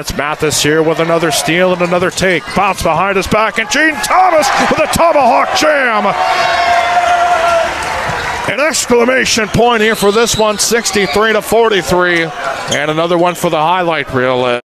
It's Mathis here with another steal and another take. Bounce behind his back, and Jayden Thomas with a tomahawk jam. An exclamation point here for this one, 63 to 43. And another one for the highlight reel.